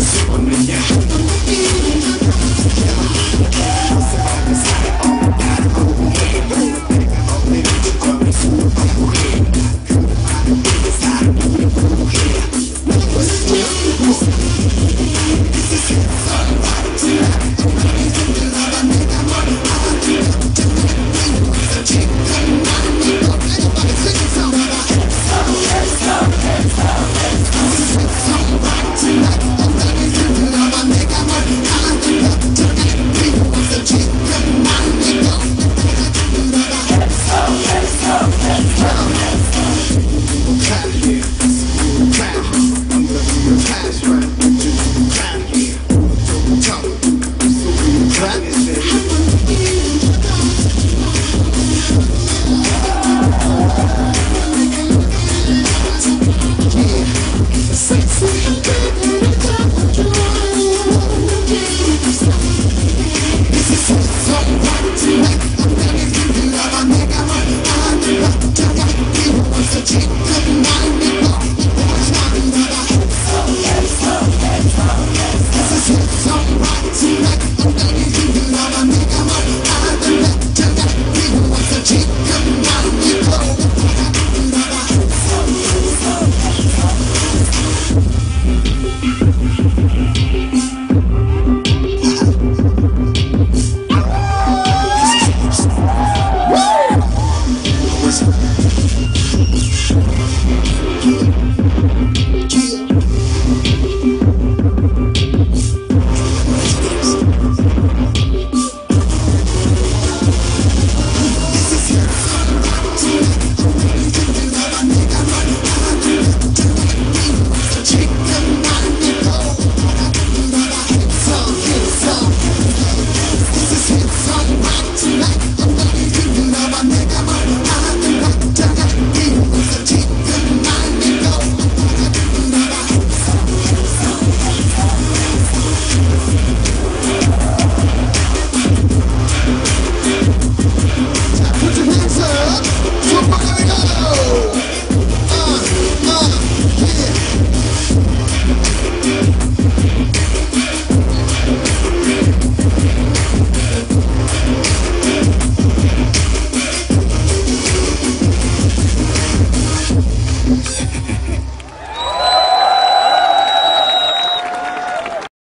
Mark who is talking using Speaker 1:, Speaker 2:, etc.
Speaker 1: Все у меня Sweet Yeah.